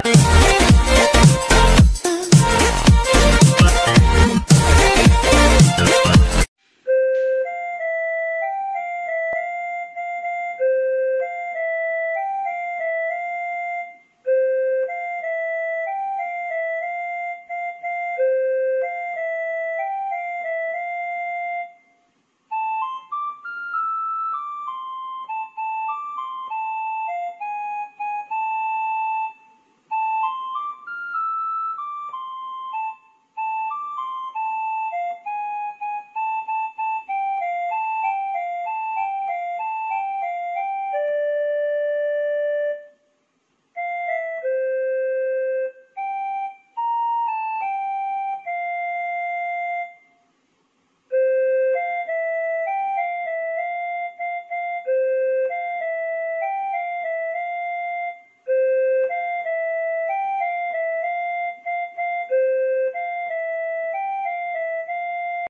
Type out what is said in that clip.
Bye.